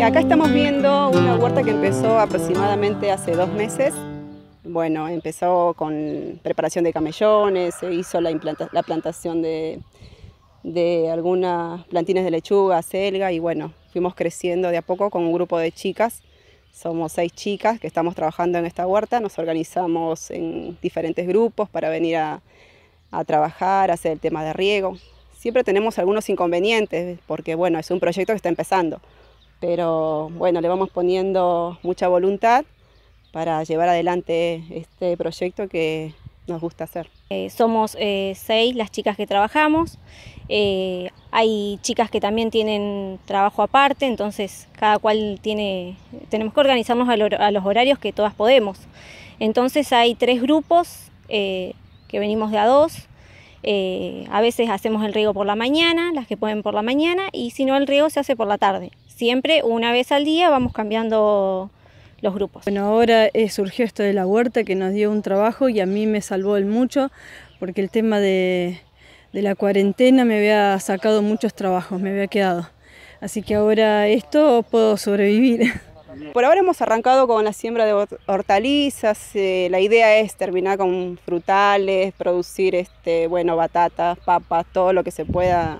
Eh, acá estamos viendo una huerta que empezó aproximadamente hace dos meses. Bueno, empezó con preparación de camellones, se hizo la, la plantación de, de algunas plantines de lechuga, selga y bueno, fuimos creciendo de a poco con un grupo de chicas. Somos seis chicas que estamos trabajando en esta huerta, nos organizamos en diferentes grupos para venir a, a trabajar, hacer el tema de riego. Siempre tenemos algunos inconvenientes porque bueno, es un proyecto que está empezando, pero bueno, le vamos poniendo mucha voluntad para llevar adelante este proyecto que nos gusta hacer. Eh, somos eh, seis las chicas que trabajamos, eh, hay chicas que también tienen trabajo aparte, entonces cada cual tiene, tenemos que organizarnos a, los horarios que todas podemos. Entonces hay tres grupos que venimos de a dos, a veces hacemos el riego por la mañana, las que pueden por la mañana, y si no el riego se hace por la tarde. Siempre una vez al día vamos cambiando los grupos. Bueno, ahora eh, surgió esto de la huerta que nos dio un trabajo y a mí me salvó el mucho porque el tema de, la cuarentena me había sacado muchos trabajos, me había quedado. Así que ahora esto puedo sobrevivir. Por ahora hemos arrancado con la siembra de hortalizas, eh, la idea es terminar con frutales, producir este, bueno, batatas, papas, todo lo que se pueda,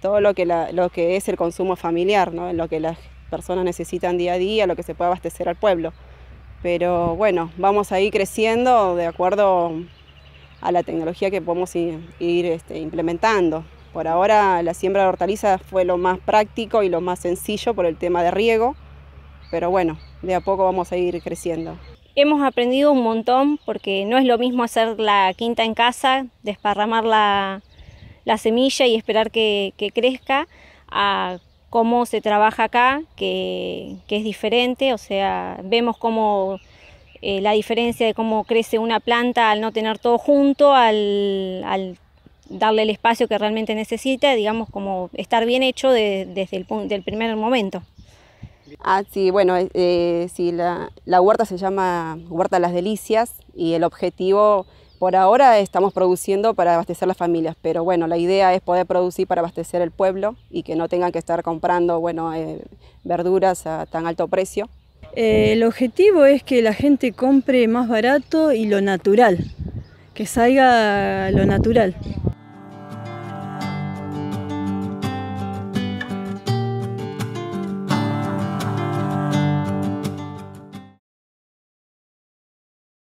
todo lo que, lo que es el consumo familiar, ¿no? lo que la personas necesitan día a día, lo que se puede abastecer al pueblo. Pero bueno, vamos a ir creciendo de acuerdo a la tecnología que podemos ir, este, implementando. Por ahora la siembra de hortalizas fue lo más práctico y lo más sencillo por el tema de riego, pero bueno, de a poco vamos a ir creciendo. Hemos aprendido un montón porque no es lo mismo hacer la quinta en casa, desparramar la, semilla y esperar que, crezca, a cómo se trabaja acá, que, es diferente, o sea, vemos cómo eh, la diferencia de cómo crece una planta al no tener todo junto, al, darle el espacio que realmente necesita, digamos, como estar bien hecho desde el del primer momento. Ah, sí, bueno, eh, sí, la, la huerta se llama Huerta Las Delicias y el objetivo por ahora estamos produciendo para abastecer las familias, pero bueno, la idea es poder producir para abastecer el pueblo y que no tengan que estar comprando bueno, eh, verduras a tan alto precio. Eh, el objetivo es que la gente compre más barato y lo natural, que salga lo natural.